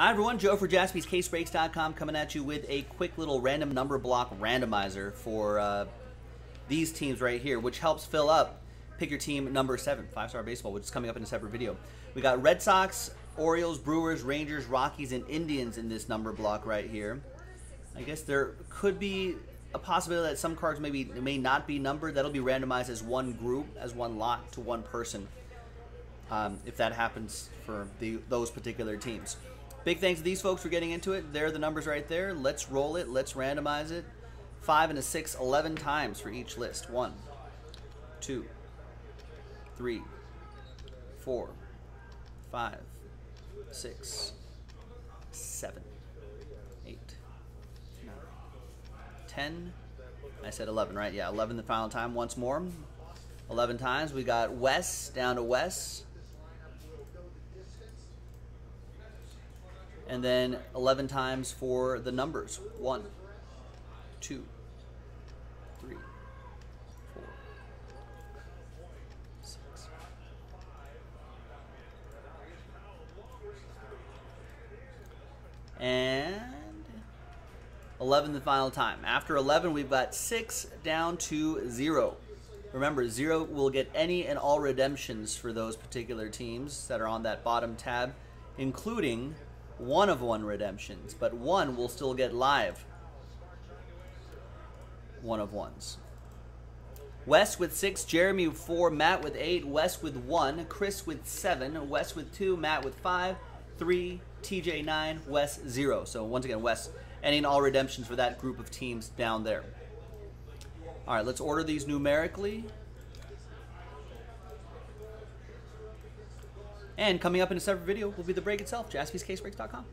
Hi everyone, Joe for jaspyscasebreaks.com coming at you with a quick little random number block randomizer for uh, these teams right here, which helps fill up pick your team number seven, five star baseball, which is coming up in a separate video. We got Red Sox, Orioles, Brewers, Rangers, Rockies, and Indians in this number block right here. I guess there could be a possibility that some cards maybe may not be numbered. That'll be randomized as one group, as one lot to one person. Um, if that happens for the, those particular teams. Big thanks to these folks for getting into it. There are the numbers right there. Let's roll it. Let's randomize it. Five and a six, 11 times for each list. One, two, three, four, five, six, seven, eight, nine, ten. I said 11, right? Yeah, 11 the final time once more. 11 times. We got Wes down to Wes. And then 11 times for the numbers. One, two, three, four, six. And 11 the final time. After 11, we've got 6 down to 0. Remember, 0 will get any and all redemptions for those particular teams that are on that bottom tab, including one of one redemptions, but one will still get live one of ones. Wes with six, Jeremy with four, Matt with eight, Wes with one, Chris with seven, Wes with two, Matt with five, three, TJ nine, Wes zero. So once again, Wes ending all redemptions for that group of teams down there. All right, let's order these numerically. And coming up in a separate video will be the break itself, jaspyscasebreaks.com.